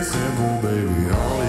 kissing, oh baby, all